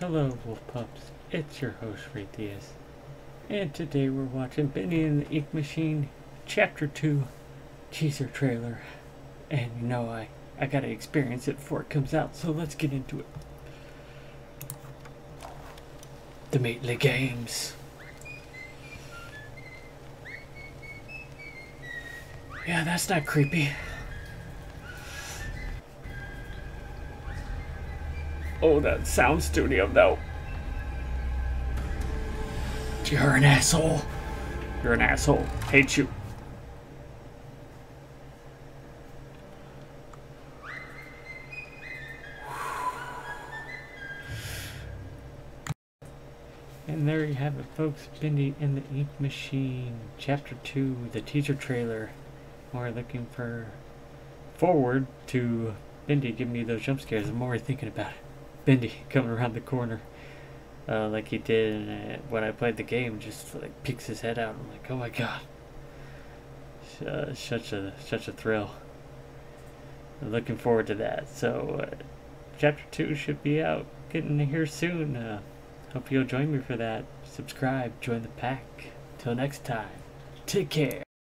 Hello, Wolf Pups. It's your host, Ray. And today we're watching Bendy and the Ink Machine, Chapter 2, teaser trailer. And you know, I, I gotta experience it before it comes out, so let's get into it. The Meatly Games. Yeah, that's not creepy. Oh, that sound studio though. You're an asshole. You're an asshole. Hate you. And there you have it, folks. Bendy and the Ink Machine, Chapter 2, the teaser trailer. More looking for forward to Bendy giving me those jump scares. The more I'm thinking about it. Bendy coming around the corner. Uh, like he did uh, when I played the game, just like peeks his head out. I'm like, oh my god, uh, such a such a thrill. I'm looking forward to that. So, uh, chapter two should be out, getting here soon. Uh, hope you'll join me for that. Subscribe, join the pack. Till next time, take care.